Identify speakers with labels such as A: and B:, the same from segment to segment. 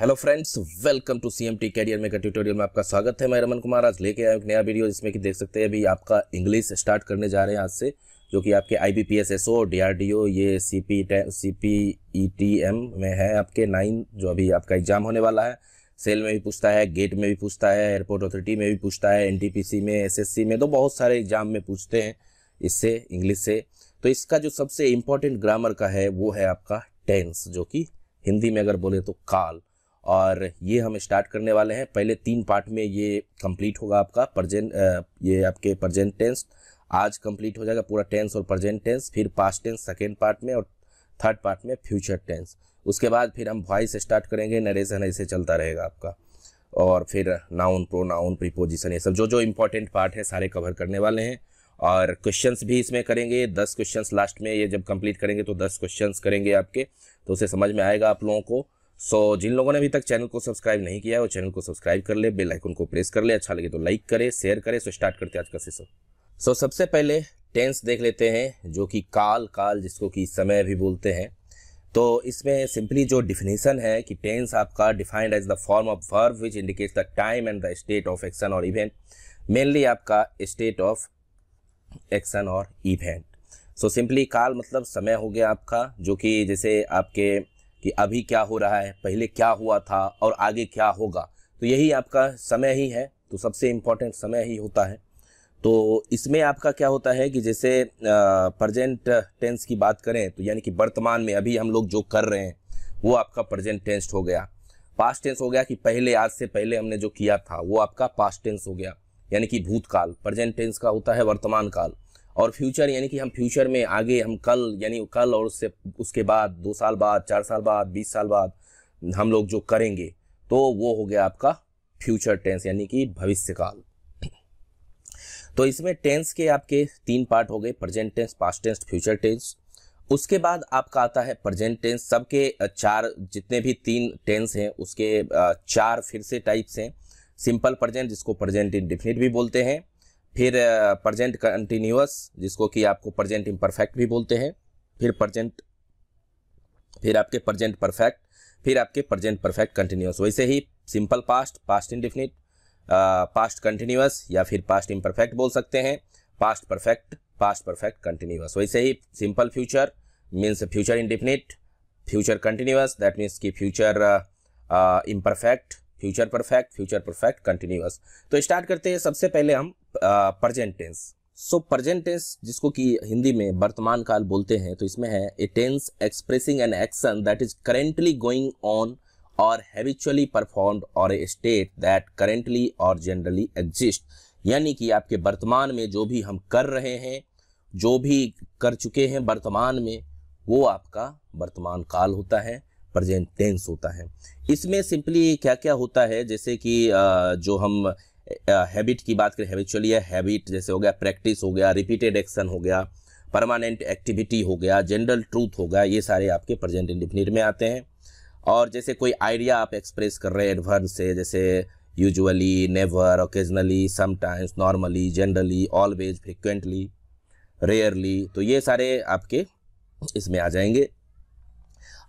A: Hello friends welcome to C M T career में का tutorial में आपका स्वागत है। मैं रमन कुमार, आज लेके आया एक नया वीडियो जिसमें कि देख सकते हैं अभी आपका इंग्लिश स्टार्ट करने जा रहे हैं आज से, जो कि आपके I B P S S O D R D O ये C P C P E T M में है आपके नाइन जो अभी आपका एग्ज़ाम होने वाला है। सेल में भी पूछता है गेट में भी पूछता है एयरपोर्ट अथॉरिटी में भी पूछता है एन टी पी सी में एस एस सी में तो बहुत सारे एग्ज़ाम में पूछते हैं इससे इंग्लिश से। तो इसका जो सबसे इम्पोर्टेंट ग्रामर का है, वो है आपका टेंस जो कि हिंदी में अगर बोले तो काल। और ये हम स्टार्ट करने वाले हैं। पहले तीन पार्ट में ये कंप्लीट होगा आपका प्रजेंट ये आपके प्रजेंट टेंस। आज कंप्लीट हो जाएगा पूरा टेंस और प्रजेंट टेंस, फिर पास्ट टेंस, सेकेंड पार्ट में और थर्ड पार्ट में फ्यूचर टेंस। उसके बाद फिर हम वॉइस स्टार्ट करेंगे नरेशन ऐसे चलता रहेगा आपका। और फिर नाउन, प्रो, नाउन, प्रीपोजिशन, ये सब जो जो इंपॉर्टेंट पार्ट है सारे कवर करने वाले हैं। और क्वेश्चंस भी इसमें करेंगे, दस क्वेश्चंस लास्ट में ये जब कंप्लीट करेंगे तो दस क्वेश्चंस करेंगे आपके। तो उसे समझ में आएगा आप लोगों को। सो so, जिन लोगों ने अभी तक चैनल को सब्सक्राइब नहीं किया है वो चैनल को सब्सक्राइब कर ले बेल आइकन को प्रेस कर ले अच्छा लगे तो लाइक करे शेयर करे सो स्टार्ट करते हैं आज का सेशन सो so, सबसे पहले टेंस देख लेते हैं जो कि काल काल जिसको कि समय भी बोलते हैं। तो इसमें सिंपली जो डिफिनेशन है कि टेंस आपका defined as the form of verb which indicates the time and the state of action और इवेंट मेनली आपका स्टेट ऑफ़ एक्शन और इवेंट सो सिंपली काल मतलब समय हो गया आपका जो कि जैसे आपके कि अभी क्या हो रहा है, पहले क्या हुआ था और आगे क्या होगा। तो यही आपका समय ही है तो सबसे इम्पोर्टेंट समय ही होता है। तो इसमें आपका क्या होता है कि जैसे प्रजेंट टेंस की बात करें तो यानी कि वर्तमान में अभी हम लोग जो कर रहे हैं, वो आपका प्रजेंट टेंस हो गया। पास्ट टेंस हो गया कि पहले, आज से पहले हमने जो किया था, वो आपका पास्ट टेंस हो गया। यानी कि भूतकाल प्रजेंट टेंस का होता है वर्तमान काल। और फ्यूचर यानी कि हम फ्यूचर में आगे, हम कल, यानी कल और उससे, उसके बाद, दो साल बाद, चार साल बाद, बीस साल बाद हम लोग जो करेंगे तो वो हो गया आपका फ्यूचर टेंस यानी कि भविष्य काल तो इसमें टेंस के आपके तीन पार्ट हो गए present tense past tense future tense उसके बाद आपका आता है प्रेजेंट टेंस सबके चार, जितने भी तीन टेंस हैं, उसके चार फिर से टाइप्स हैं। सिंपल प्रेजेंट जिसको प्रेजेंट इंडिफिनिट भी बोलते हैं फिर प्रजेंट कंटिन्यूस जिसको कि आपको प्रजेंट इम्परफेक्ट भी बोलते हैं, फिर प्रजेंट फिर आपके प्रजेंट परफेक्ट फिर आपके प्रजेंट परफेक्ट कंटिन्यूस वैसे ही simple past past indefinite past continuous या फिर पास्ट इम्परफेक्ट बोल सकते हैं। Past perfect past perfect continuous वैसे ही simple future means future indefinite future continuous that means कि future imperfect future perfect future perfect continuous तो start करते हैं, सबसे पहले हम present tense. So present tense जिसको कि हिंदी में वर्तमान काल बोलते हैं तो इसमें है, a tense expressing an action that is currently going on और हैबिचुअली परफॉर्म्ड और ए स्टेट दैट करेंटली और जनरली एग्जिस्ट। यानी कि आपके वर्तमान में जो भी हम कर रहे हैं, जो भी कर चुके हैं वर्तमान में, वो आपका वर्तमान काल होता है। प्रेजेंट टेंस होता है। इसमें सिंपली क्या क्या होता है? जैसे कि जो हम हैबिट की बात करें हैबिचुअली हैबिट जैसे हो गया प्रैक्टिस हो गया रिपीटेड एक्शन हो गया परमानेंट एक्टिविटी हो गया जनरल ट्रूथ हो गया, ये सारे आपके प्रेजेंट इंडिफिनिट में आते हैं। और जैसे कोई आइडिया आप एक्सप्रेस कर रहे हैं एडवर्ब से, जैसे usually never occasionally sometimes normally generally always frequently rarely तो ये सारे आपके इसमें आ जाएँगे।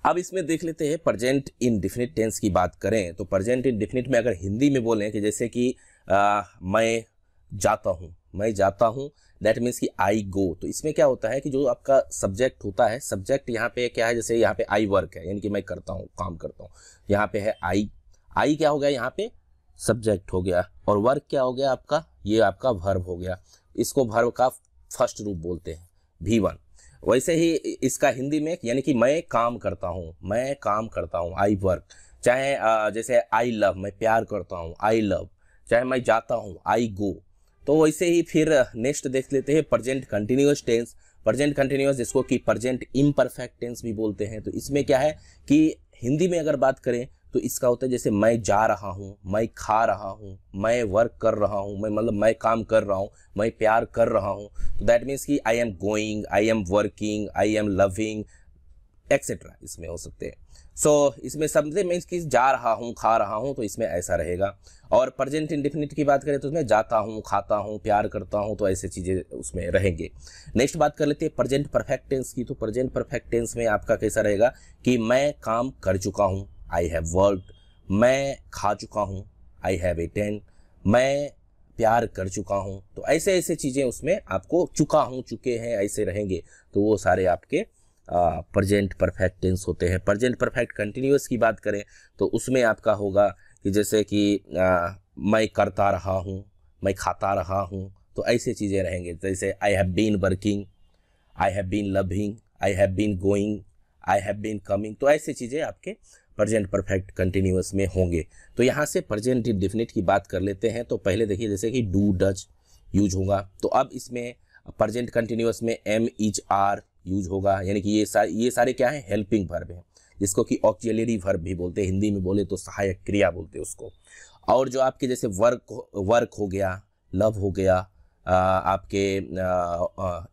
A: अब इसमें देख लेते हैं प्रजेंट इन डिफिनिट टेंस की बात करें तो प्रजेंट इन डिफिनिट में अगर हिंदी में बोलें कि जैसे कि आ, मैं जाता हूँ मैं जाता हूँ दैट मीन्स कि आई गो तो इसमें क्या होता है कि जो आपका सब्जेक्ट होता है सब्जेक्ट यहाँ पे क्या है जैसे यहाँ पे आई वर्क है यानी कि मैं करता हूँ काम करता हूँ यहाँ पे है आई आई क्या हो गया यहाँ पे? सब्जेक्ट हो गया और वर्क क्या हो गया आपका? ये आपका वर्ब हो गया इसको वर्ब का फ़र्स्ट रूप बोलते हैं भी वन वैसे ही इसका हिंदी में यानी कि मैं काम करता हूँ, मैं काम करता हूँ आई वर्क चाहे जैसे आई लव मैं प्यार करता हूँ आई लव चाहे मैं जाता हूँ आई गो तो वैसे ही फिर नेक्स्ट देख लेते हैं present continuous tense present continuous जिसको कि प्रजेंट इम्परफेक्ट टेंस भी बोलते हैं। तो इसमें क्या है कि हिंदी में अगर बात करें तो इसका होता है जैसे मैं जा रहा हूँ मैं खा रहा हूँ मैं वर्क कर रहा हूँ मैं मतलब मैं काम कर रहा हूँ मैं प्यार कर रहा हूँ तो दैट मीन्स कि I am going I am working I am loving etcetera इसमें हो सकते हैं। सो so, इसमें समझे मीन्स कि जा रहा हूँ खा रहा हूँ तो इसमें ऐसा रहेगा। और प्रजेंट इंडिफिनिट की बात करें तो उसमें जाता हूँ खाता हूँ प्यार करता हूँ तो ऐसे चीज़ें उसमें रहेंगे। नेक्स्ट बात कर लेते हैं प्रजेंट परफेक्ट टेंस की। तो प्रजेंट परफेक्ट टेंस में आपका कैसा रहेगा कि मैं काम कर चुका हूँ आई हैव वर्कड मैं खा चुका हूँ. आई हैव एटेन मैं प्यार कर चुका हूँ. तो ऐसे ऐसे चीज़ें उसमें आपको चुका हूँ चुके हैं ऐसे रहेंगे. तो वो सारे आपके प्रजेंट परफेक्ट टेंस होते हैं. प्रजेंट परफेक्ट कंटिन्यूस की बात करें तो उसमें आपका होगा कि जैसे कि आ, मैं करता रहा हूँ मैं खाता रहा हूँ तो ऐसे चीज़ें रहेंगे. जैसे I have been working I have been loving I have been going I have been coming तो ऐसे चीज़ें आपके प्रजेंट परफेक्ट कंटिन्यूस में होंगे। तो यहाँ से प्रजेंट डिफिनिट की बात कर लेते हैं। तो पहले देखिए जैसे कि डू डच यूज़ होगा। तो अब इसमें प्रजेंट कंटिन्यूस में एम इच आर यूज़ होगा। यानी कि ये सारे ये सारे क्या है? हेल्पिंग वर्ब हैं। जिसको कि ऑक्जिलरी वर्ब भी बोलते हैं। हिंदी में बोले तो सहायक क्रिया बोलते हैं उसको। और जो आपके जैसे वर्क वर्क हो गया लव हो गया आ, आपके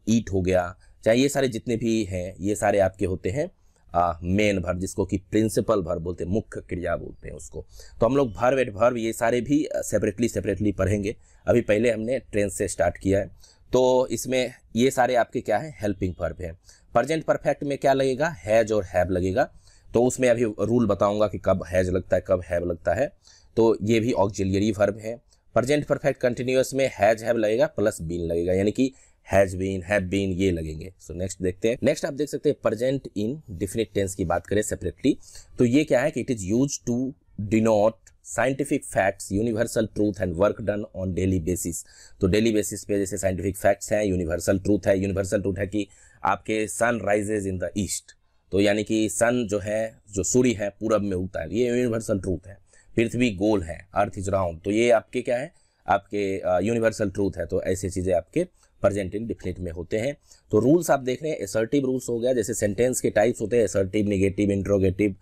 A: ईट हो गया चाहे ये सारे जितने भी हैं ये सारे आपके होते हैं। मेन भर्व जिसको कि प्रिंसिपल भर्व बोलते हैं, मुख्य क्रिया बोलते हैं उसको। तो हम लोग भर्व एट भर्व ये सारे भी सेपरेटली सेपरेटली पढ़ेंगे। अभी पहले हमने ट्रेन से स्टार्ट किया है। तो इसमें ये सारे आपके क्या है? हेल्पिंग वर्ब है। प्रजेंट परफेक्ट में क्या लगेगा? हैज़ और हैव लगेगा। तो उसमें अभी रूल बताऊँगा कि कब हैज़ लगता है, कब हैव लगता है। तो ये भी ऑक्जिलियरी वर्ब है। प्रजेंट परफेक्ट कंटिन्यूस में हैज़ हैव लगेगा प्लस बीन लगेगा। यानी कि हैज़ बीन हैव बीन ये लगेंगे। सो so नेक्स्ट देखते हैं। नेक्स्ट आप देख सकते हैं प्रेजेंट इन डिफिनिट टेंस की बात करें सेपरेटली तो ये क्या है कि it is use to denote scientific facts universal truth and work done on daily basis तो डेली बेसिस पे जैसे साइंटिफिक फैक्ट्स हैं यूनिवर्सल ट्रूथ है। यूनिवर्सल ट्रूथ है कि आपके sun rises in the east तो यानी कि सन जो है, जो सूर्य है, पूरब में उगता है। ये यूनिवर्सल ट्रूथ है। पृथ्वी गोल है अर्थ इज़ राउंड तो ये आपके क्या है? आपके यूनिवर्सल ट्रूथ है। तो ऐसी चीज़ें आपके प्रेजेंट डिफिनिट में होते हैं। तो रूल्स आप देख रहे हैं एसर्टिव रूल्स हो गया, जैसे सेंटेंस के टाइप्स होते हैं assertive negative interrogative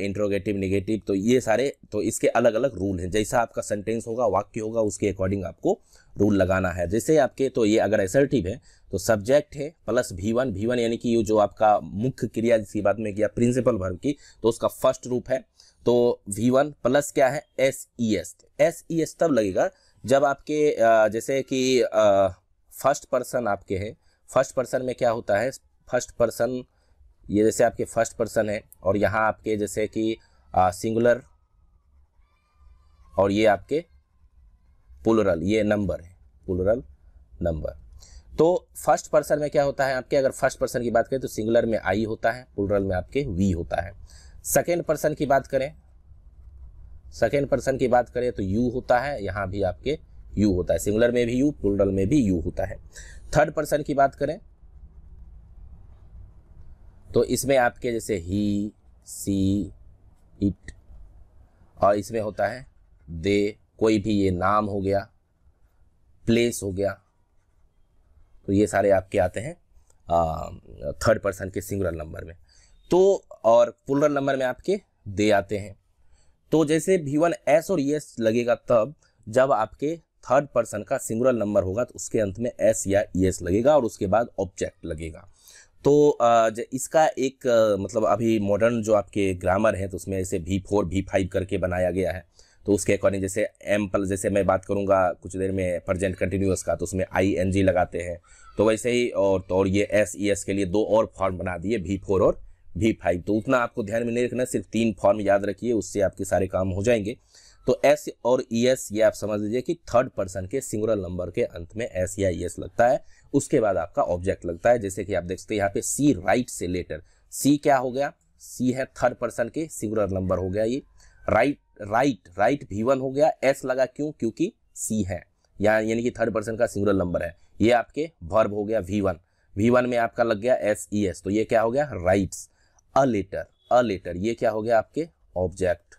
A: interrogative negative तो ये सारे तो इसके अलग अलग रूल हैं। जैसा आपका सेंटेंस होगा, वाक्य होगा, उसके अकॉर्डिंग आपको रूल लगाना है। जैसे आपके तो ये अगर एसर्टिव है तो सब्जेक्ट है प्लस भी वन भी वन यानी कि ये जो आपका मुख्य क्रिया, जिसकी बात में किया प्रिंसिपल वर्ब की तो उसका फ़र्स्ट रूप है। तो वी वन प्लस क्या है? S E S S E S तब लगेगा जब आपके जैसे कि फ़र्स्ट पर्सन आपके है। फ़र्स्ट पर्सन में क्या होता है? फ़र्स्ट पर्सन, ये जैसे आपके फ़र्स्ट पर्सन है और यहाँ आपके जैसे कि सिंगुलर और ये आपके पुलरल, ये नंबर है, पुलरल नंबर। तो फ़र्स्ट पर्सन में क्या होता है? आपके अगर फ़र्स्ट पर्सन की बात करें तो सिंगुलर में आई होता है, पुलरल में आपके वी होता है। सेकेंड पर्सन की बात करें, सेकेंड पर्सन की बात करें तो यू होता है, यहाँ भी आपके यू होता है। सिंगुलर में भी यू, प्लूरल में भी यू होता है। थर्ड पर्सन की बात करें तो इसमें आपके जैसे ही, सी, इट, और इसमें होता है, दे, कोई भी ये नाम हो गया, प्लेस हो गया तो ये सारे आपके आते हैं थर्ड पर्सन के सिंगुलर नंबर में। तो और पुलर नंबर में आपके दे आते हैं। तो जैसे भी वन एस और एस लगेगा तब, जब आपके थर्ड पर्सन का सिंगुलर नंबर होगा तो उसके अंत में एस या ई एस लगेगा और उसके बाद ऑब्जेक्ट लगेगा। तो इसका एक मतलब अभी मॉडर्न जो आपके ग्रामर है तो उसमें ऐसे भी फोर भी फाइव करके बनाया गया है। तो उसके अकॉर्डिंग जैसे एम पल जैसे मैं बात करूँगा कुछ देर में प्रजेंट कंटिन्यूस का तो उसमें आई एन जी लगाते हैं। तो वैसे ही और तो और ये एस ई एस के लिए दो और फॉर्म बना दिए भी फोर और भी फाइव तो उतना आपको ध्यान में नहीं रखना, सिर्फ़ तीन फॉर्म याद रखिए, उससे आपके सारे काम हो जाएँगे। तो एस और ई e एस ये आप समझ लीजिए कि थर्ड पर्सन के सिंगुलर नंबर के अंत में एस या ई एस लगता है। उसके बाद आपका ऑब्जेक्ट लगता है। जैसे कि आप देख सकते हैं यहाँ पे सी राइट से लेटर। सी क्या हो गया? सी है थर्ड पर्सन के सिंगुलर नंबर हो गया ये। राइट राइट राइट भी वन हो गया। एस लगा क्यों? क्योंकि सी है। यहाँ यानी कि थर्ड पर्सन का सिंगुलर नंबर है। ये आपके वर्ब हो गया वी वन वी वन में आपका लग गया एस ई एस तो ये क्या हो गया? Writes a letter a letter ये क्या हो गया आपके? ऑब्जेक्ट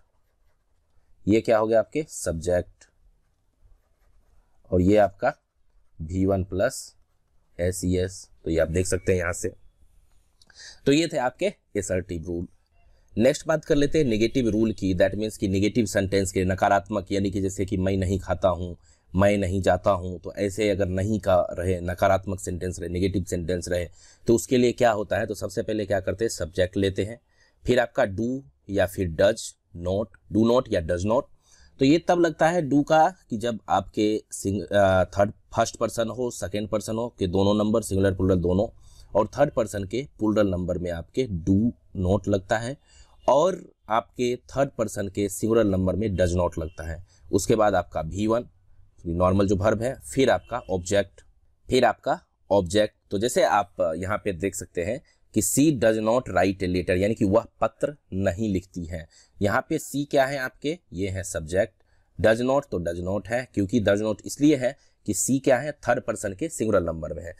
A: ये क्या हो गया आपके? सब्जेक्ट और ये आपका भी one plus S E S तो ये आप देख सकते हैं यहाँ से। तो ये थे आपके एसर्टिव रूल नेक्स्ट बात कर लेते हैं नेगेटिव रूल की। दैट मीन्स कि नेगेटिव सेंटेंस के नकारात्मक, यानी कि जैसे कि मैं नहीं खाता हूँ, मैं नहीं जाता हूँ तो ऐसे अगर नहीं का रहे, नकारात्मक सेंटेंस रहे नेगेटिव सेंटेंस रहे तो उसके लिए क्या होता है? तो सबसे पहले क्या करते हैं? सब्जेक्ट लेते हैं। फिर आपका डू या फिर डज नोट डू नोट या डज नोट तो ये तब लगता है डू का कि जब आपके थर्ड फ़र्स्ट पर्सन हो सेकेंड पर्सन हो, कि दोनों नंबर सिंगुलर पुलरल दोनों, और थर्ड पर्सन के पुलरल नंबर में आपके डू नोट लगता है, और आपके थर्ड पर्सन के सिंगुलर नंबर में डज नॉट लगता है। उसके बाद आपका भी वन नॉर्मल जो भर्ब है, फिर आपका ऑब्जेक्ट फिर आपका ऑब्जेक्ट तो जैसे आप यहाँ पे देख सकते हैं कि she does not write a letter यानी कि वह पत्र नहीं लिखती है। यहाँ पे सी क्या है आपके? ये है सब्जेक्ट डज नॉट तो डज नॉट है, क्योंकि डज नॉट इसलिए है कि सी क्या है? थर्ड पर्सन के सिंगुलर नंबर में है।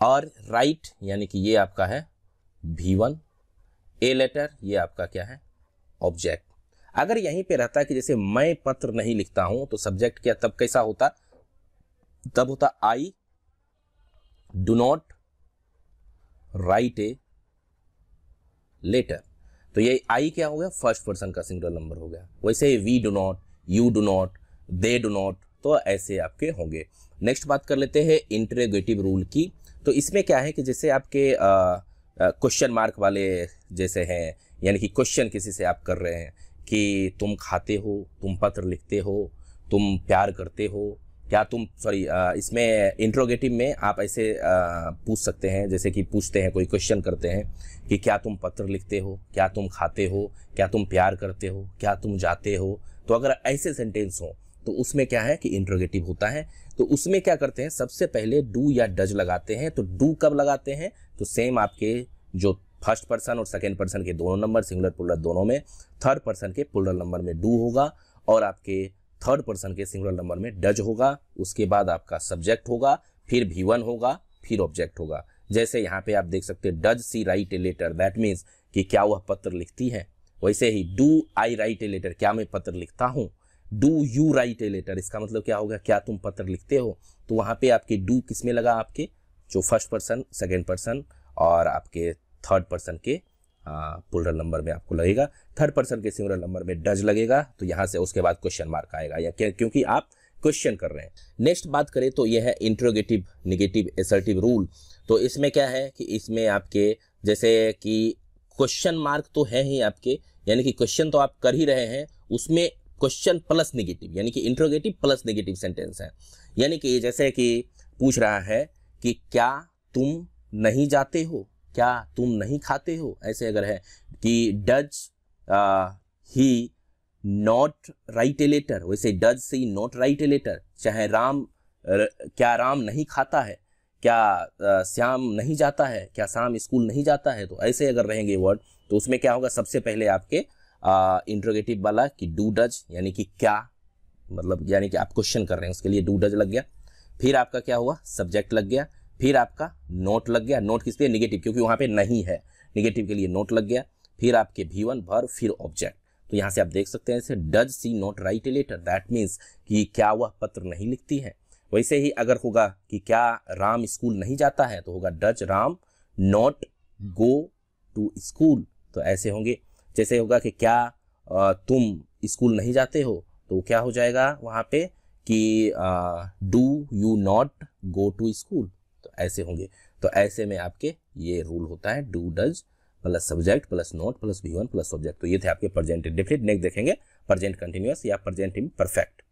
A: और राइट यानी कि ये आपका है भी वन ए लेटर ये आपका क्या है? ऑब्जेक्ट अगर यहीं पे रहता कि जैसे मैं पत्र नहीं लिखता हूँ तो सब्जेक्ट क्या तब कैसा होता? तब होता I do not write a letter तो ये आई क्या हो गया? फ़र्स्ट पर्सन का सिंगुलर नंबर हो गया। वैसे we do not you do not they do not तो ऐसे आपके होंगे। नेक्स्ट बात कर लेते हैं इंटरेगेटिव रूल की। तो इसमें क्या है कि जैसे आपके क्वेश्चन मार्क वाले जैसे हैं, यानी कि क्वेश्चन किसी से आप कर रहे हैं कि तुम खाते हो, तुम पत्र लिखते हो, तुम प्यार करते हो क्या तुम सॉरी इसमें इंट्रोगेटिव में आप ऐसे पूछ सकते हैं, जैसे कि पूछते हैं, कोई क्वेश्चन करते हैं, कि क्या तुम पत्र लिखते हो, क्या तुम खाते हो, क्या तुम प्यार करते हो, क्या तुम जाते हो? तो अगर ऐसे सेंटेंस हो तो उसमें क्या है कि इंट्रोगेटिव होता है। तो उसमें क्या करते हैं, सबसे पहले डू या डज लगाते हैं। तो डू कब लगाते हैं? तो सेम आपके जो फ़र्स्ट पर्सन और सेकेंड पर्सन के दोनों नंबर सिंगुलर पुलर दोनों में थर्ड पर्सन के पुलर नंबर में डू होगा। और आपके थर्ड पर्सन के सिंगुलर नंबर में डज होगा, उसके बाद आपका सब्जेक्ट होगा, फिर भी वन होगा, फिर ऑब्जेक्ट होगा। जैसे यहाँ पे आप देख सकते हैं does she write a letter that means कि क्या वह पत्र लिखती है? वैसे ही do I write a letter क्या मैं पत्र लिखता हूँ? Do you write a letter इसका मतलब क्या होगा? क्या तुम पत्र लिखते हो? तो वहाँ पे आपके डू किसमें लगा आपके? जो फ़र्स्ट पर्सन सेकेंड पर्सन और आपके थर्ड पर्सन के पुलरल नंबर में आपको लगेगा। थर्ड पर्सन के सिंगुलर नंबर में डज लगेगा तो यहाँ से उसके बाद क्वेश्चन मार्क आएगा, या क्योंकि आप क्वेश्चन कर रहे हैं। नेक्स्ट बात करें तो यह है इंट्रोगेटिव निगेटिव एसर्टिव रूल तो इसमें क्या है कि इसमें आपके, जैसे कि क्वेश्चन मार्क तो है ही आपके, यानी कि क्वेश्चन तो आप कर ही रहे हैं, उसमें क्वेश्चन प्लस निगेटिव यानी कि इंट्रोगेटिव प्लस निगेटिव सेंटेंस है। यानी कि जैसे कि पूछ रहा है कि क्या तुम नहीं जाते हो? क्या तुम नहीं खाते हो? ऐसे अगर है कि does he not write a letter वैसे does she not write a letter चाहे राम र, क्या राम नहीं खाता है? क्या श्याम नहीं जाता है? क्या श्याम स्कूल नहीं जाता है? तो ऐसे अगर रहेंगे वर्ड तो उसमें क्या होगा? सबसे पहले आपके इंट्रोगेटिव वाला कि डू डज यानी कि क्या मतलब यानी कि आप क्वेश्चन कर रहे हैं उसके लिए डू डज लग गया। फिर आपका क्या हुआ? सब्जेक्ट लग गया। फिर आपका नोट लग गया। नोट किस लिए? निगेटिव क्योंकि वहाँ पे नहीं है। निगेटिव के लिए नोट लग गया। फिर आपके भी वन भर, फिर ऑब्जेक्ट तो यहाँ से आप देख सकते हैं does she not write a letter that means कि क्या वह पत्र नहीं लिखती है। वैसे ही अगर होगा कि क्या राम स्कूल नहीं जाता है तो होगा does Ram not go to school तो ऐसे होंगे। जैसे होगा कि क्या तुम स्कूल नहीं जाते हो तो क्या हो जाएगा वहाँ पे कि do you not go to school तो ऐसे होंगे। तो ऐसे में आपके ये रूल होता है do does plus subject plus not plus V one plus subject तो ये थे आपके प्रजेंट इंडिफिनिट नेक्स्ट देखेंगे प्रजेंट कंटिन्यूस या प्रजेंट इन परफेक्ट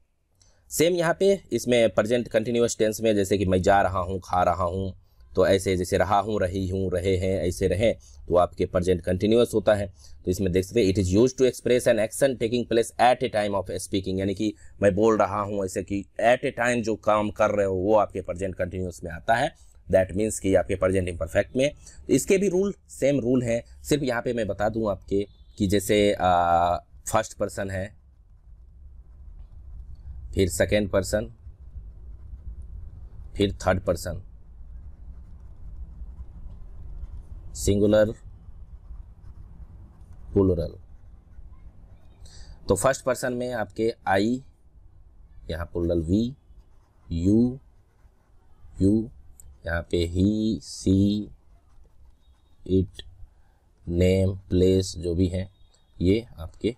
A: सेम यहाँ पे, इसमें प्रजेंट कंटिन्यूस टेंस में जैसे कि मैं जा रहा हूँ, खा रहा हूँ तो ऐसे जैसे रहा हूँ, रही हूँ, रहे हैं, ऐसे रहे तो आपके प्रजेंट कंटिन्यूस होता है। तो इसमें देख सकते हैं it is use to express an action taking place at a time of speaking यानी कि मैं बोल रहा हूँ ऐसे कि एट ए टाइम जो काम कर रहे हो, वो आपके प्रजेंट कंटिन्यूस में आता है। दैट मीन्स कि आपके प्रजेंट इम्परफेक्ट में। तो इसके भी रूल सेम रूल हैं। सिर्फ़ यहाँ पे मैं बता दूँ आपके कि जैसे फ़र्स्ट पर्सन है, फिर सेकेंड पर्सन फिर थर्ड पर्सन सिंगुलर प्लूरल तो फ़र्स्ट पर्सन में आपके आई यहाँ प्लूरल वी यू यू यहाँ पे he she it name place जो भी है, ये आपके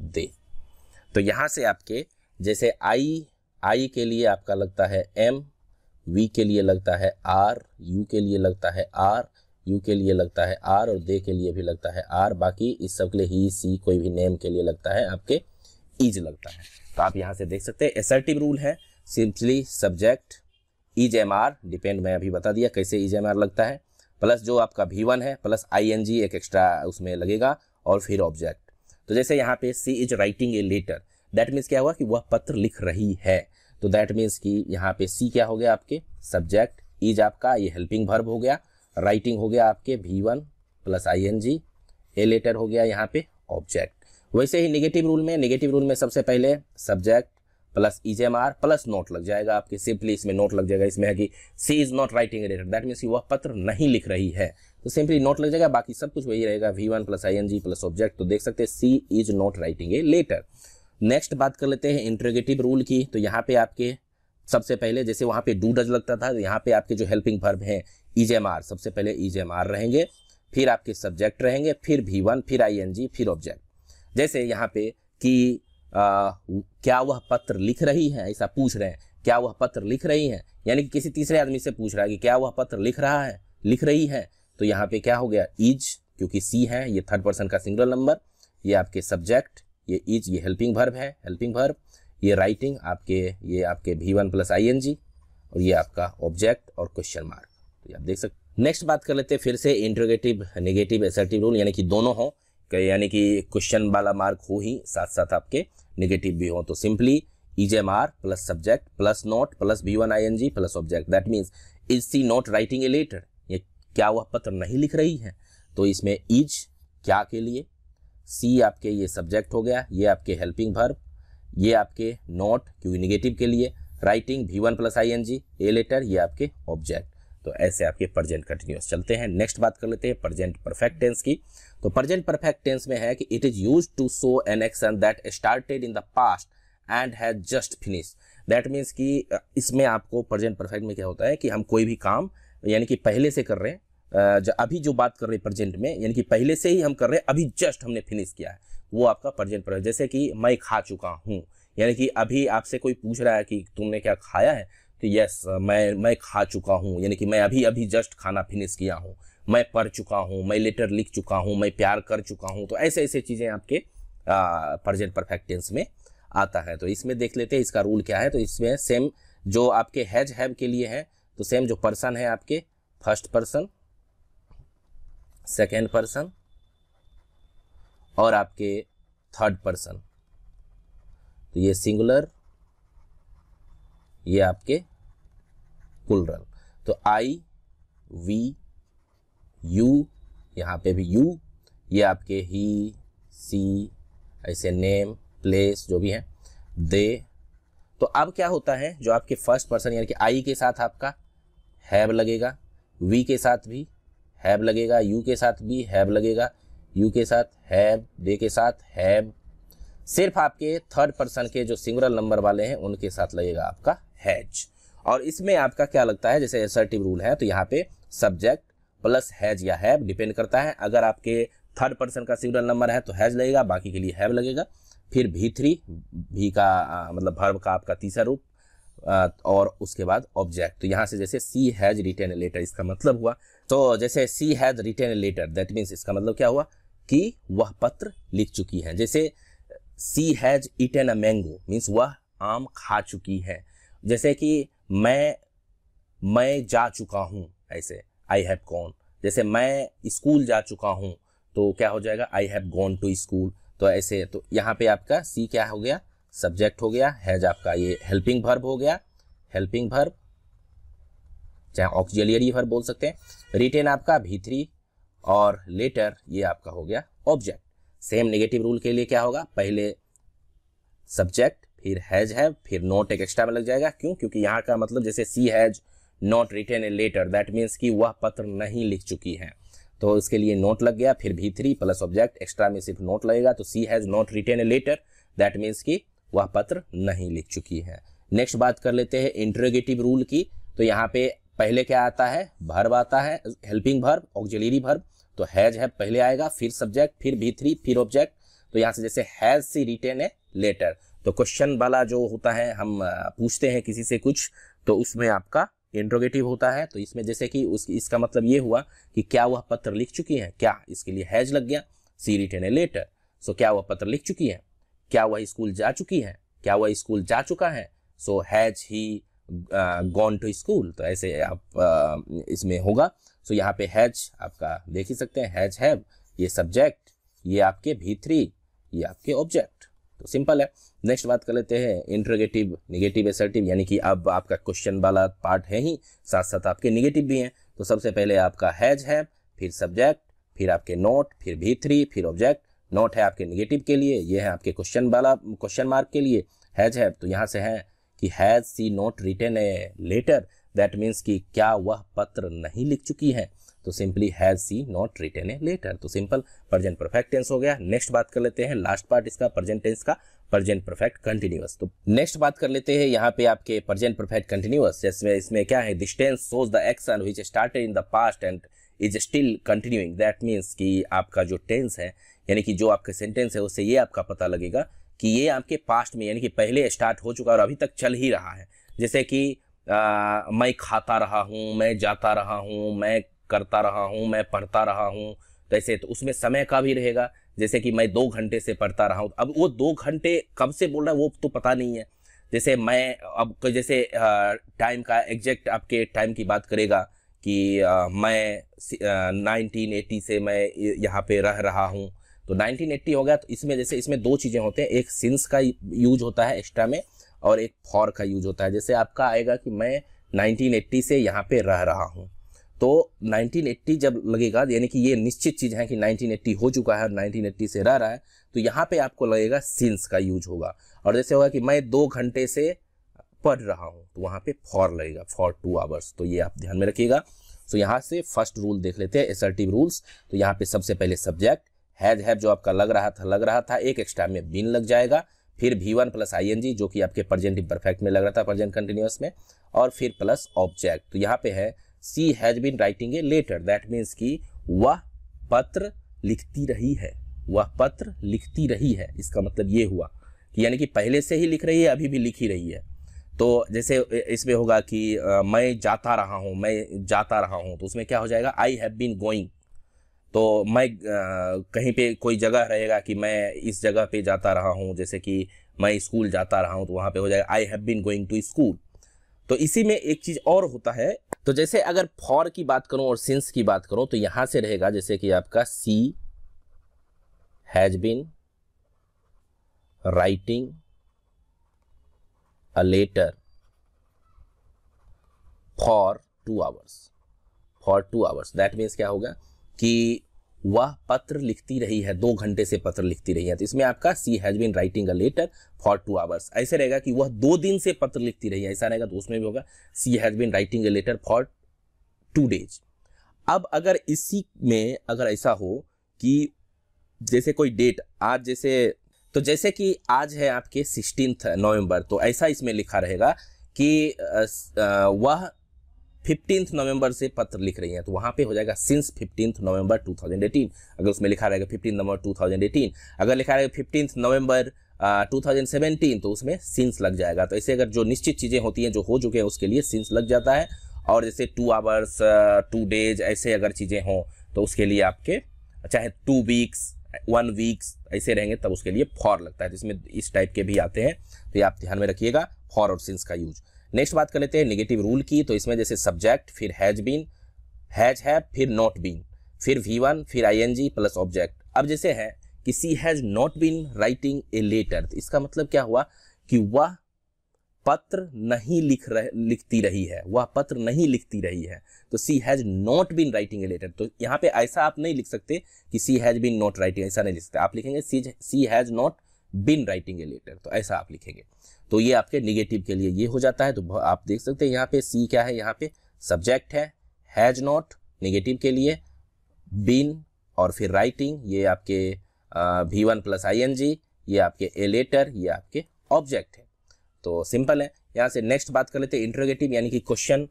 A: दे तो यहाँ से आपके, जैसे आई आई के लिए आपका लगता है एम वी के लिए लगता है आर यू के लिए लगता है आर यू के लिए लगता है आर और दे के लिए भी लगता है आर बाकी इस सब के लिए ही सी कोई भी नेम के लिए लगता है, आपके ईज लगता है। तो आप यहाँ से देख सकते हैं एसर्टिव रूल है simply subject is am are depend मैं अभी बता दिया कैसे ईज एम आर लगता है प्लस जो आपका भी वन है प्लस आई एन जी एक एक्स्ट्रा उसमें लगेगा, और फिर ऑब्जेक्ट तो जैसे यहाँ पे she is writing a letter that means क्या हुआ कि वह पत्र लिख रही है तो दैट मीन्स कि यहाँ पे सी क्या हो गया आपके सब्जेक्ट इज़ आपका, ये हेल्पिंग वर्ब हो गया राइटिंग हो गया आपके V one plus I N G a letter हो गया यहाँ पे ऑब्जेक्ट वैसे ही निगेटिव रूल में निगेटिव रूल में सबसे पहले subject plus is am are plus not लग जाएगा आपके. सिंपली इसमें नोट लग जाएगा इसमें है कि she is not writing letter that means वह पत्र नहीं लिख रही है. तो सिंपली नोट लग जाएगा, बाकी सब कुछ वही रहेगा. V one plus I N G plus object तो देख सकते हैं she is not writing a letter next बात कर लेते हैं इंट्रोगेटिव रूल की. तो यहाँ पे आपके सबसे पहले, जैसे वहाँ पे डू डज लगता था, यहाँ पे आपके जो हेल्पिंग वर्ब हैं इज़ एम आर सबसे पहले इज़ एम आर रहेंगे फिर आपके सब्जेक्ट रहेंगे फिर भी वन फिर आई एन जी फिर ऑब्जेक्ट जैसे यहाँ पे कि आ, क्या वह पत्र लिख रही है ऐसा पूछ रहे हैं क्या वह पत्र लिख रही है? यानी कि किसी तीसरे आदमी से पूछ रहा है कि क्या वह पत्र लिख रहा है लिख रही है? तो यहाँ पे क्या हो गया? इज़ क्योंकि सी है ये थर्ड पर्सन का सिंगल नंबर ये आपके सब्जेक्ट ये इज़ ये हेल्पिंग वर्ब है हेल्पिंग वर्ब ये राइटिंग आपके ये आपके वी वन प्लस आईएनजी और ये आपका ऑब्जेक्ट और क्वेश्चन मार्क आप देख सकते नेक्स्ट बात कर लेते हैं, फिर से इंट्रोगेटिव नेगेटिव एसर्टिव रूल यानी कि दोनों हो यानी कि क्वेश्चन वाला मार्क हो ही साथ साथ आपके नेगेटिव भी हो। तो simply is am are plus subject plus not plus V one I N G plus object that means is she not writing a letter ये क्या वह पत्र नहीं लिख रही है? तो इसमें इज़ क्या के लिए? सी आपके ये सब्जेक्ट हो गया, ये आपके हेल्पिंग वर्ब ये आपके नॉट क्योंकि निगेटिव के लिए writing V one plus I N G a letter ये आपके ऑब्जेक्ट तो ऐसे आपके प्रजेंट कंटिन्यूस चलते हैं। नेक्स्ट बात कर लेते हैं प्रजेंट परफेक्ट टेंस की। तो प्रजेंट परफेक्ट टेंस में है कि it is use to show an action that started in the past and has just finish that means कि इसमें आपको प्रजेंट परफेक्ट में क्या होता है कि हम कोई भी काम, यानी कि पहले से कर रहे हैं जो, अभी जो बात कर रहे हैं प्रजेंट में, यानी कि पहले से ही हम कर रहे हैं, अभी जस्ट हमने फिनिश किया है। वो आपका प्रजेंट परफेक्ट जैसे कि मैं खा चुका हूँ, यानी कि अभी आपसे कोई पूछ रहा है कि तुमने क्या खाया है तो यस मैं मैं खा चुका हूँ, यानी कि मैं अभी अभी जस्ट खाना फिनिश किया हूँ। मैं पढ़ चुका हूँ, मैं लेटर लिख चुका हूँ, मैं प्यार कर चुका हूँ तो ऐसे ऐसे चीज़ें आपके प्रजेंट परफेक्ट टेंस में आता है। तो इसमें देख लेते हैं इसका रूल क्या है। तो इसमें सेम जो आपके हैज़ हैव के लिए है तो सेम जो पर्सन है आपके फ़र्स्ट पर्सन सेकेंड पर्सन और आपके थर्ड पर्सन तो ये सिंगुलर ये आपके प्लुरल तो आई वी यू यहाँ पे भी यू ये आपके ही सी ऐसे नेम प्लेस जो भी है दे तो अब क्या होता है, जो आपके फ़र्स्ट पर्सन यानी कि आई के साथ आपका हैव लगेगा वी के साथ भी हैव लगेगा यू के साथ भी हैव लगेगा यू के साथ हैव दे के साथ हैव सिर्फ़ आपके थर्ड पर्सन के जो सिंगुलर नंबर वाले हैं, उनके साथ लगेगा आपका हैज़ और इसमें आपका क्या लगता है? जैसे एसर्टिव रूल है तो यहाँ पे सब्जेक्ट प्लस हैज़ या हैव डिपेंड करता है। अगर आपके थर्ड पर्सन का सिंगुलर नंबर है तो हैज़ लगेगा, बाकी के लिए हैव लगेगा। फिर भी थ्री भी का मतलब भर्व का आपका तीसरा रूप और उसके बाद ऑब्जेक्ट तो यहाँ से जैसे सी हैज़ रिटेन लेटर इसका मतलब हुआ। तो जैसे she has written letter that means इसका मतलब क्या हुआ? कि वह पत्र लिख चुकी है। जैसे she has eaten a mango means वह आम खा चुकी है। जैसे कि मैं मैं जा चुका हूँ, ऐसे आई हैव गॉन जैसे मैं स्कूल जा चुका हूँ तो क्या हो जाएगा? I have gone to school तो ऐसे तो यहाँ पे आपका सी क्या हो गया? सब्जेक्ट हो गया, हैज़ आपका ये हेल्पिंग भर्ब हो गया। हेल्पिंग भर्ब चाहे ऑक्सिलियरी भर्ब बोल सकते हैं। रिटेन आपका भी थ्री और लेटर ये आपका हो गया ऑब्जेक्ट सेम नेगेटिव रूल के लिए क्या होगा? पहले सब्जेक्ट फिर हैज़ है, फिर नोट एक एक्स्ट्रा में लग जाएगा। क्यों? क्योंकि यहाँ का मतलब जैसे she has not written a letter that means कि वह पत्र नहीं लिख चुकी है। तो इसके लिए नोट लग गया, फिर भी थ्री प्लस ऑब्जेक्ट एक्स्ट्रा में सिर्फ़ नोट लगेगा तो she has not written a letter that means कि वह पत्र नहीं लिख चुकी है। नेक्स्ट बात कर लेते हैं इंट्रोगेटिव रूल की। तो यहाँ पे पहले क्या आता है? भर्ब आता है हेल्पिंग भर्ब ऑक्जिलरी भर्ब तो हैज़ है, पहले आएगा, फिर सब्जेक्ट फिर भी थ्री फिर ऑब्जेक्ट तो यहाँ से जैसे has she written a letter तो क्वेश्चन वाला जो होता है हम पूछते हैं किसी से कुछ तो उसमें आपका इंट्रोगेटिव होता है। तो इसमें जैसे कि उस इसका मतलब ये हुआ कि क्या वह पत्र लिख चुकी है? क्या इसके लिए हैज़ लग गया? सी रिटेन ए लेटर सो क्या वह पत्र लिख चुकी है? क्या वह स्कूल जा चुकी है? क्या वह स्कूल जा चुका है? So has he gone to school तो ऐसे आप uh, इसमें होगा। सो so, यहाँ पे हैज़ आपका देख ही सकते हैं। हैज़ हैव ये सब्जेक्ट ये आपके भी थ्री ये आपके ऑब्जेक्ट तो सिंपल है। नेक्स्ट बात कर लेते हैं इंट्रोगेटिव निगेटिव एसर्टिव यानी कि अब आपका क्वेश्चन वाला पार्ट है ही साथ साथ आपके निगेटिव भी हैं। तो सबसे पहले आपका हैज़ है, फिर सब्जेक्ट फिर आपके नोट फिर भी थ्री फिर ऑब्जेक्ट नोट है आपके निगेटिव के लिए, ये है आपके क्वेश्चन वाला क्वेश्चन मार्क के लिए। हैज़ है तो यहाँ से है कि has she not return a letter that means कि क्या वह पत्र नहीं लिख चुकी है। तो simply has she not return a letter तो सिंपल प्रेजेंट परफेक्ट टेंस हो गया. नेक्स्ट बात कर लेते हैं लास्ट पार्ट इसका प्रेजेंट टेंस का प्रेजेंट परफेक्ट कंटिन्यूअस तो नेक्स्ट बात कर लेते हैं यहाँ पे आपके प्रेजेंट परफेक्ट कंटिन्यूअस जिसमें इसमें क्या है this tense shows the action which started in the past and is still continuing that means कि आपका जो टेंस है यानी कि जो आपका सेंटेंस है उससे ये आपका पता लगेगा कि ये आपके पास्ट में यानी कि पहले स्टार्ट हो चुका और अभी तक चल ही रहा है। जैसे कि आ, मैं खाता रहा हूँ मैं जाता रहा हूँ मैं करता रहा हूँ मैं पढ़ता रहा हूँ तो ऐसे तो उसमें समय का भी रहेगा। जैसे कि मैं दो घंटे से पढ़ता रहा हूँ अब वो दो घंटे कब से बोल रहा है वो तो पता नहीं है। जैसे मैं अब जैसे टाइम का एग्जैक्ट आपके टाइम की बात करेगा कि आ, मैं नाइनटीन एटी से मैं यहाँ पे रह रहा हूँ। तो 1980 हो गया तो इसमें जैसे इसमें दो चीज़ें होते हैं एक सिंस का यूज़ होता है एक्स्ट्रा में और एक फॉर का यूज़ होता है। जैसे आपका आएगा कि मैं 1980 से यहाँ पे रह रहा हूँ। तो 1980 जब लगेगा, यानी कि ये निश्चित चीज़ है कि 1980 हो चुका है और 1980 से रह रहा है तो यहाँ पे आपको लगेगा सिंस का यूज़ होगा। और जैसे होगा कि मैं दो घंटे से पढ़ रहा हूँ तो वहाँ पे फॉर लगेगा फॉर टू आवर्स तो ये आप ध्यान में रखिएगा। तो यहाँ से फ़र्स्ट रूल देख लेते हैं एसर्टिव रूल्स तो यहाँ पे सबसे पहले सब्जेक्ट हैज़ हैव जो आपका लग रहा था, लग रहा था, एक एक्स्ट्रा में बिन लग जाएगा। फिर V one plus I N G जो कि आपके प्रजेंट परफेक्ट में लग रहा था प्रजेंट कंटिन्यूस में। और फिर प्लस ऑब्जेक्ट तो यहाँ पे है she has been writing a letter that means कि वह पत्र लिखती रही है वह पत्र लिखती रही है इसका मतलब ये हुआ कि यानी कि पहले से ही लिख रही है अभी भी लिख ही रही है तो जैसे इसमें होगा कि मैं जाता रहा हूँ मैं जाता रहा हूँ तो उसमें क्या हो जाएगा आई हैव बीन गोइंग तो मैं कहीं पे कोई जगह रहेगा कि मैं इस जगह पे जाता रहा हूँ जैसे कि मैं स्कूल जाता रहा हूँ तो वहाँ पे हो जाएगा I have been going to school तो इसी में एक चीज़ और होता है तो जैसे अगर फॉर की बात करूँ और सिंस की बात करूँ तो यहाँ से रहेगा जैसे कि आपका she has been writing a letter for two hours, for two hours. That means क्या होगा कि वह पत्र लिखती रही है, दो घंटे से पत्र लिखती रही है। तो इसमें आपका she has been writing a letter for two hours ऐसे रहेगा कि वह दो दिन से पत्र लिखती रही है, ऐसा रहेगा तो उसमें भी होगा she has been writing a letter for two days अब अगर इसी में अगर ऐसा हो कि जैसे कोई डेट आज जैसे तो जैसे कि आज है आपके सिक्सटीन नवंबर तो ऐसा इसमें लिखा रहेगा कि वह फिफ्टींथ नवंबर से पत्र लिख रही हैं तो वहाँ पे हो जाएगा सिंस फिफ्टींथ नवंबर 2018 अगर उसमें लिखा रहेगा फिफ्टीन नवंबर 2018 अगर लिखा रहेगा fifteenth November two thousand seventeen तो उसमें सिंस लग जाएगा। तो ऐसे अगर जो निश्चित चीज़ें होती हैं, जो हो चुके हैं, उसके लिए सिंस लग जाता है। और जैसे टू आवर्स टू डेज़ ऐसे अगर चीज़ें हों तो उसके लिए आपके, चाहे टू वीक्स वन वीक्स ऐसे रहेंगे, तब उसके लिए फॉर लगता है। जिसमें इस टाइप के भी आते हैं तो ये आप ध्यान में रखिएगा फॉर और सिंस का यूज़ नेक्स्ट बात कर लेते हैं नेगेटिव रूल की तो इसमें जैसे सब्जेक्ट फिर हैज़ बीन हैज़ है फिर नॉट बीन फिर वी वन फिर I N G plus object अब जैसे है कि she has not been writing a letter तो इसका मतलब क्या हुआ कि वह पत्र नहीं लिख रहे, लिखती रही है, वह पत्र नहीं लिखती रही है तो she has not been writing a letter तो यहाँ पे ऐसा आप नहीं लिख सकते कि she has been not writing ऐसा नहीं लिख सकते। आप लिखेंगे she has not been writing a letter तो ऐसा आप लिखेंगे। तो ये आपके निगेटिव के लिए ये हो जाता है। तो आप देख सकते हैं यहाँ पे सी क्या है? यहाँ पे सब्जेक्ट है हैज़ नॉट निगेटिव के लिए बिन और फिर राइटिंग ये आपके V one plus I N G ये आपके ए लेटर ये आपके ऑब्जेक्ट है। तो सिंपल है। यहाँ से नेक्स्ट बात कर लेते हैं इंट्रोगेटिव यानी कि क्वेश्चन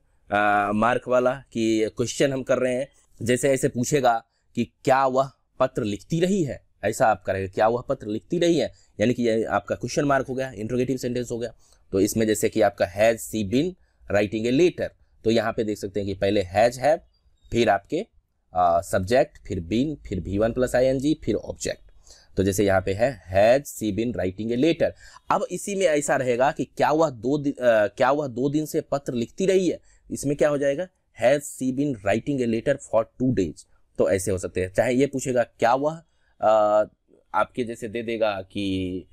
A: मार्क वाला, कि क्वेश्चन हम कर रहे हैं। जैसे ऐसे पूछेगा कि क्या वह पत्र लिखती रही है? ऐसा आप करेंगे क्या वह पत्र लिखती रही है यानी कि आपका क्वेश्चन मार्क हो गया इंट्रोगेटिव सेंटेंस हो गया। तो इसमें जैसे कि आपका has she been writing a letter तो यहाँ पे देख सकते हैं कि पहले हैज़ है फिर आपके सब्जेक्ट फिर बिन फिर V one plus I N G फिर ऑब्जेक्ट तो जैसे यहाँ पे है has she been writing a letter अब इसी में ऐसा रहेगा कि क्या वह दो दिन आ, क्या वह दो दिन से पत्र लिखती रही है? इसमें क्या हो जाएगा? Has she been writing a letter for two days तो ऐसे हो सकते हैं। चाहे ये पूछेगा क्या वह आपके जैसे दे देगा कि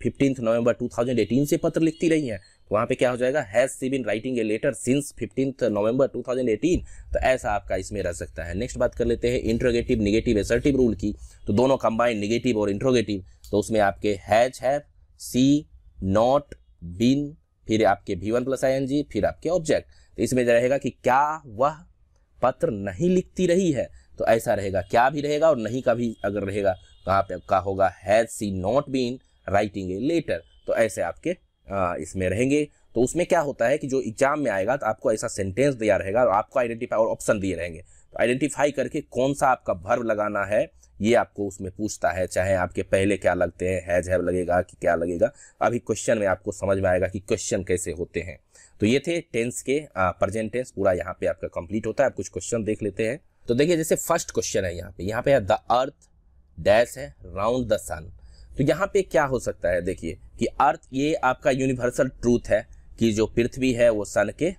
A: फिफ्टींथ नवंबर 2018 से पत्र लिखती रही हैं तो वहाँ पे क्या हो जाएगा? Has she been writing a letter since fifteenth November 2018 तो ऐसा आपका इसमें रह सकता है। नेक्स्ट बात कर लेते हैं इंट्रोगेटिव निगेटिव एसर्टिव रूल की। तो दोनों कंबाइंड निगेटिव और इंट्रोगेटिव तो उसमें आपके has have she not been फिर आपके V one plus I N G फिर आपके ऑब्जेक्ट तो इसमें रहेगा कि क्या वह पत्र नहीं लिखती रही है तो ऐसा रहेगा। क्या भी रहेगा और नहीं का भी अगर रहेगा तो आप का होगा has she not been writing a letter तो ऐसे आपके आ, इसमें रहेंगे। तो उसमें क्या होता है कि जो एग्ज़ाम में आएगा तो आपको ऐसा सेंटेंस दिया रहेगा और आपको आइडेंटिफाई और ऑप्शन दिए रहेंगे। तो आइडेंटिफाई करके कौन सा आपका भर्व लगाना है ये आपको उसमें पूछता है चाहे आपके पहले क्या लगते हैं हैज़ हैव लगेगा कि क्या लगेगा। अभी क्वेश्चन में आपको समझ में आएगा कि क्वेश्चन कैसे होते हैं। तो ये थे टेंस के प्रेजेंट टेंस पूरा यहाँ पे आपका कंप्लीट होता है। आप कुछ क्वेश्चन देख लेते हैं। तो देखिए जैसे फ़र्स्ट क्वेश्चन है यहाँ पे। यहाँ पे है द अर्थ डैश है, राउंड द सन। तो यहाँ पे क्या हो सकता है, देखिए, कि अर्थ ये आपका यूनिवर्सल ट्रूथ है कि जो पृथ्वी है, वो सन के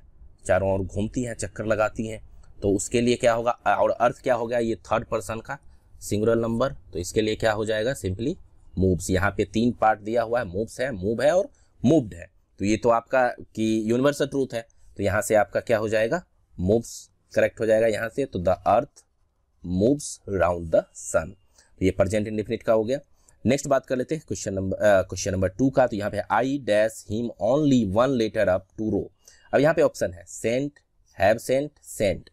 A: चारों ओर घूमती हैं, चक्कर लगाती हैं। तो उसके लिए क्या होगा और अर्थ क्या हो गया, ये थर्ड पर्सन का सिंगुलर नंबर तो इसके लिए क्या हो जाएगा सिंपली मूव्स यहाँ पे तीन पार्ट दिया हुआ है मूव्स है मूव है और मूव्ड है। तो ये तो आपका कि यूनिवर्सल ट्रूथ है तो यहाँ से आपका क्या हो जाएगा मूव्स करेक्ट हो जाएगा यहाँ से तो the earth moves round the sun तो ये प्रेजेंट इंडिफिनिट का हो गया। नेक्स्ट बात कर लेते हैं question number question number two का। तो यहाँ पे I dash him only one letter up to row अब यहाँ पे ऑप्शन है सेंट हैव सेंट सेंट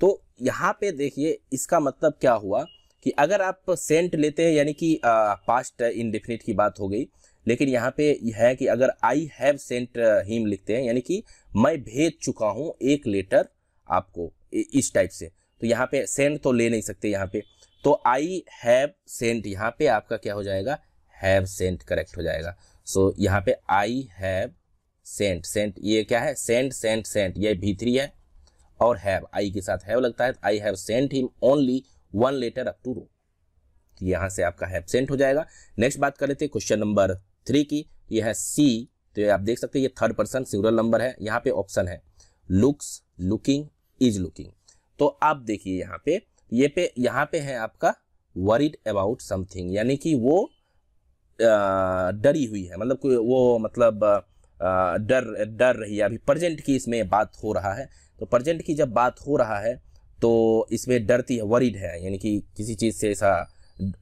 A: तो यहाँ पे देखिए, इसका मतलब क्या हुआ कि अगर आप सेंट लेते हैं, यानी कि पास्ट इनडिफिनिट की बात हो गई, लेकिन यहाँ पे है कि अगर आई हैव सेंट हिम लिखते हैं, यानी कि मैं भेज चुका हूँ एक लेटर आपको इस टाइप से। तो यहाँ पे सेंट तो ले नहीं सकते यहाँ पे। तो आई हैव सेंट यहाँ पे आपका क्या हो जाएगा? हैव सेंट करेक्ट हो जाएगा। सो so, यहाँ पे आई हैव सेंट सेंट ये क्या है? सेंट सेंट सेंट ये भी थ्री है और हैव आई के साथ हैव लगता है। I have sent him only one letter up to row यहाँ से आपका हैव सेंट हो जाएगा। नेक्स्ट बात कर लेते हैं क्वेश्चन नंबर थ्री की। यह है सी तो ये आप देख सकते हैं ये थर्ड पर्सन सिंगुलर नंबर है। यहाँ पे ऑप्शन है। लुक्स लुकिंग इज़ लुकिंग तो आप देखिए यहाँ पे, ये पे, यहाँ पे है आपका वरिड अबाउट समथिंग यानी कि वो डरी हुई है। मतलब कोई वो मतलब डर डर रही है। अभी प्रजेंट की इसमें बात हो रहा है। तो प्रजेंट की जब बात हो रहा है तो इसमें डरती है वरिड है, यानी कि किसी चीज़ से ऐसा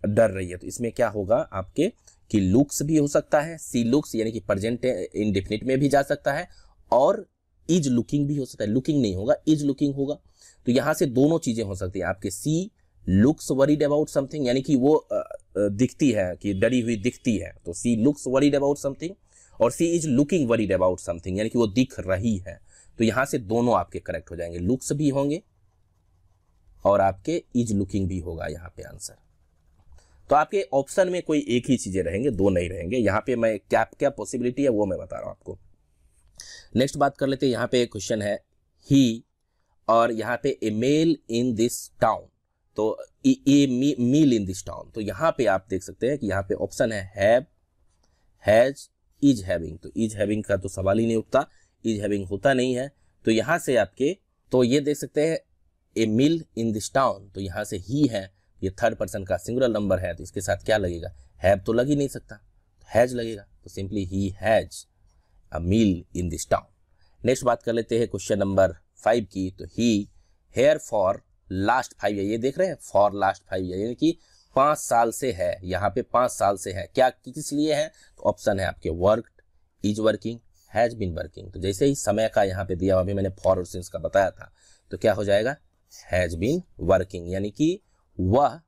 A: डर रही है। तो इसमें क्या होगा आपके, कि लुक्स भी हो सकता है सी लुक्स यानी कि प्रजेंट इनडिफिनिट में भी जा सकता है, और इज़ लुकिंग भी हो सकता है। लुकिंग नहीं होगा इज़ लुकिंग होगा। तो यहाँ से दोनों चीज़ें हो सकती है। आपके she looks worried about something यानी कि वो दिखती है, कि डरी हुई दिखती है। तो she looks worried about something और she is looking worried about something यानी कि वो दिख रही है। तो यहाँ से दोनों आपके करेक्ट हो जाएँगे। लुक्स भी होंगे और आपके इज़ लुकिंग भी होगा यहाँ पे आंसर तो आपके ऑप्शन में कोई एक ही चीज़ें रहेंगे, दो नहीं रहेंगे। यहाँ पे मैं क्या क्या पॉसिबिलिटी है वो मैं बता रहा हूँ आपको। नेक्स्ट बात कर लेते हैं। यहाँ पे क्वेश्चन है ही और यहाँ पे a mail in this town तो a meal in this town तो यहाँ पे आप देख सकते हैं कि यहाँ पे ऑप्शन है हैव हैज़ इज़ हैविंग तो इज़ हैविंग का तो सवाल ही नहीं उठता इज़ हैविंग होता नहीं है। तो यहाँ से आपके तो ये देख सकते हैं ए मिल इन दिस टाउन तो यहाँ से ही है, ये थर्ड पर्सन का सिंगुलर नंबर है तो इसके साथ क्या लगेगा? हैव तो लग ही नहीं सकता। हैज़ लगेगा तो simply he has a meal in this town next बात कर लेते हैं क्वेश्चन नंबर फाइव की तो he here for last five ये देख रहे हैं? फॉर लास्ट फाइव यानी कि पाँच साल से है। यहाँ पे पाँच साल से है। क्या किस लिए है? तो ऑप्शन है आपके work is working has been working तो जैसे ही समय का यहाँ पे दिया अभी मैंने फॉर और सिंस का बताया था तो क्या हो जाएगा? हैज़ बीन वर्किंग यानी कि वह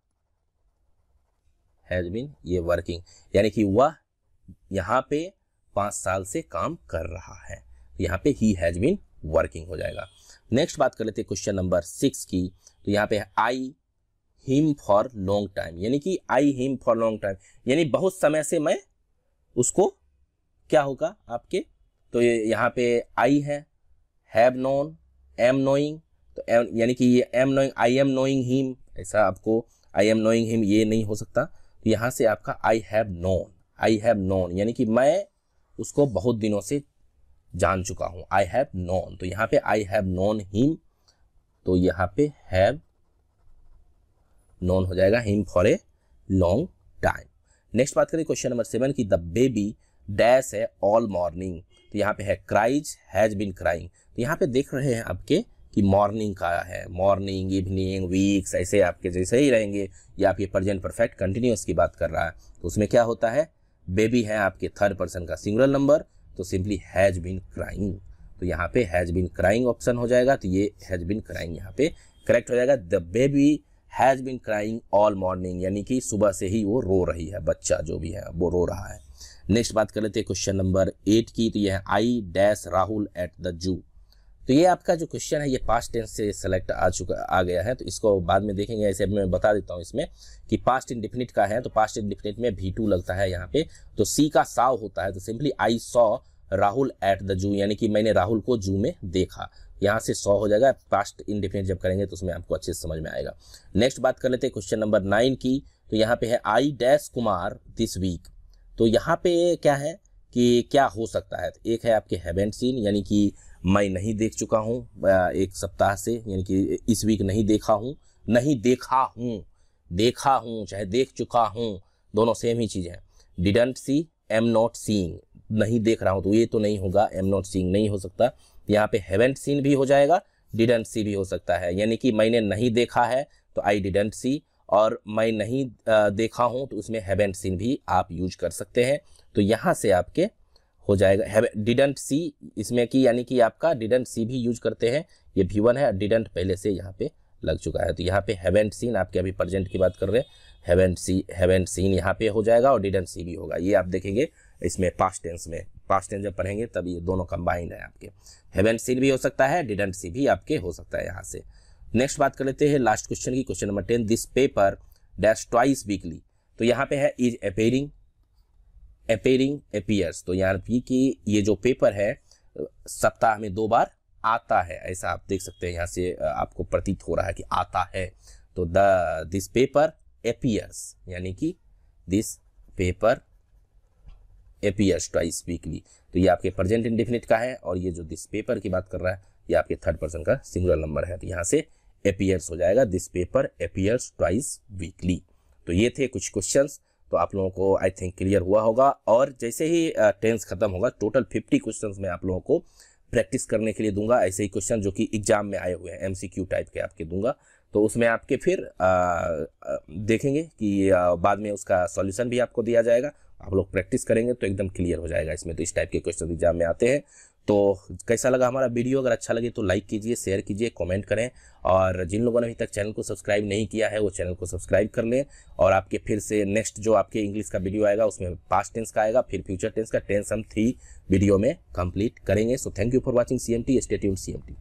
A: हैज़ बीन ये वर्किंग यानी कि वह यहाँ पे पाँच साल से काम कर रहा है। यहाँ पे ही हैज़ बीन वर्किंग हो जाएगा। नेक्स्ट बात कर लेते क्वेश्चन नंबर सिक्स की। तो यहाँ पे I him for long time यानी कि I him for long time यानी बहुत समय से मैं उसको क्या होगा आपके? तो ये यहाँ पे आई है हैव नोन एम नोइंग तो यानी कि ये am knowing I am knowing him ऐसा आपको आई एम नोइंग हिम ये नहीं हो सकता। तो यहाँ से आपका I have known I have known यानी कि मैं उसको बहुत दिनों से जान चुका हूँ। आई हैव नोन तो यहाँ पे आई हैव नोन हिम तो यहाँ पे हैव नोन हो जाएगा him for a long time next बात करें क्वेश्चन नंबर सेवन की। द बेबी डैश है ऑल मॉर्निंग तो यहाँ पे है क्राइज हैज़ बिन क्राइंग तो यहाँ पे देख रहे हैं आपके कि मॉर्निंग का है। मॉर्निंग इवनिंग वीक्स ऐसे आपके जैसे ही रहेंगे। या आपके प्रेजेंट परफेक्ट कंटिन्यूस की बात कर रहा है। तो उसमें क्या होता है? बेबी है आपके थर्ड पर्सन का सिंगुलर नंबर तो सिंपली हैज़ बिन क्राइंग तो यहाँ पे हैज़ बिन क्राइंग ऑप्शन हो जाएगा तो ये हैज़ बिन क्राइंग यहाँ पे करेक्ट हो जाएगा. The baby has been crying all morning यानी कि सुबह से ही वो रो रही है, बच्चा जो भी है, वो रो रहा है. नेक्स्ट बात कर लेते हैं क्वेश्चन नंबर एट की तो यह I dash Rahul at the zoo तो ये आपका जो क्वेश्चन है, ये पास्ट टेंस से सेलेक्ट आ चुका, आ गया है। तो इसको बाद में देखेंगे, ऐसे मैं बता देता हूँ इसमें कि पास्ट इंडिफिनिट का है तो पास्ट इंडिफिनिट में भी टू लगता है यहाँ पे। तो सी का साव होता है तो simply I saw Rahul at the zoo यानी कि मैंने राहुल को जू में देखा। यहाँ से सौ हो जाएगा पास्ट इंडिफिनिट जब करेंगे तो उसमें आपको अच्छे से समझ में आएगा। नेक्स्ट बात कर लेते हैं क्वेश्चन नंबर नाइन की। तो यहाँ पे है I dash Kumar this week तो यहाँ पे क्या है कि क्या हो सकता है? एक है आपके हेवेंट सीन यानी कि मैं नहीं देख चुका हूँ एक सप्ताह से, यानी कि इस वीक नहीं देखा हूँ, नहीं देखा हूँ देखा हूँ, चाहे देख चुका हूँ, दोनों सेम ही चीज़ है। Didn't see am not seeing नहीं देख रहा हूँ तो ये तो नहीं होगा एम नॉट सीइंग नहीं हो सकता। यहाँ पे हैवेंट सीन भी हो जाएगा डिडेंट सी भी हो सकता है। यानी कि मैंने नहीं देखा है तो आई डिडेंट सी और मैं नहीं देखा हूँ तो उसमें हैवेंट सीन भी आप यूज़ कर सकते हैं। तो यहाँ से आपके हो जाएगा। डिडेंट सी इसमें की यानी कि आपका डिडेंट सी भी यूज़ करते हैं, ये भी वन है डिडेंट पहले से यहाँ पे लग चुका है। तो यहाँ पे हैवेंट सीन आपके अभी प्रेजेंट की बात कर रहे हैं। हैवेंट सी हैवेंट सीन यहाँ पे हो जाएगा और डिडेंट सी भी होगा। ये आप देखेंगे इसमें पास्ट टेंस में। पास्ट टेंस जब पढ़ेंगे तब ये दोनों कंबाइंड है आपके। हैवेंट सीन भी हो सकता है डिडेंट सी भी आपके हो सकता है यहाँ से। नेक्स्ट बात कर लेते हैं लास्ट क्वेश्चन की। Question number ten this paper dash twice weekly तो यहाँ पे है इज़ अपेयरिंग अपेयरिंग अपियर्स तो यहाँ की ये जो पेपर है, सप्ताह में दो बार आता है। ऐसा आप देख सकते हैं, यहाँ से आपको प्रतीत हो रहा है कि आता है। तो द दिस पेपर अपियर्स यानी कि this paper appears twice weekly तो ये आपके प्रेजेंट इंडिफिनिट का है और ये जो दिस पेपर की बात कर रहा है, ये आपके थर्ड पर्सन का सिंगुलर नंबर है। तो यहाँ से अपियर्स हो जाएगा this paper appears twice weekly तो ये थे कुछ क्वेश्चंस तो आप लोगों को आई थिंक क्लियर हुआ होगा। और जैसे ही टेंस खत्म होगा टोटल फिफ्टी क्वेश्चंस मैं आप लोगों को प्रैक्टिस करने के लिए दूँगा। ऐसे ही क्वेश्चन जो कि एग्ज़ाम में आए हुए हैं एमसीक्यू टाइप के आपके दूँगा। तो उसमें आपके फिर आ, आ, देखेंगे कि आ, बाद में उसका सॉल्यूशन भी आपको दिया जाएगा। आप लोग प्रैक्टिस करेंगे तो एकदम क्लियर हो जाएगा इसमें। तो इस टाइप के क्वेश्चन एग्ज़ाम में आते हैं। तो कैसा लगा हमारा वीडियो? अगर अच्छा लगे तो लाइक कीजिए, शेयर कीजिए, कमेंट करें। और जिन लोगों ने अभी तक चैनल को सब्सक्राइब नहीं किया है, वो चैनल को सब्सक्राइब कर लें। और आपके फिर से नेक्स्ट जो आपके इंग्लिश का वीडियो आएगा, उसमें पास्ट टेंस का आएगा, फिर फ्यूचर टेंस का टेंस हम थ्री वीडियो में कंप्लीट करेंगे। So thank you for watching C M T stay tuned C M T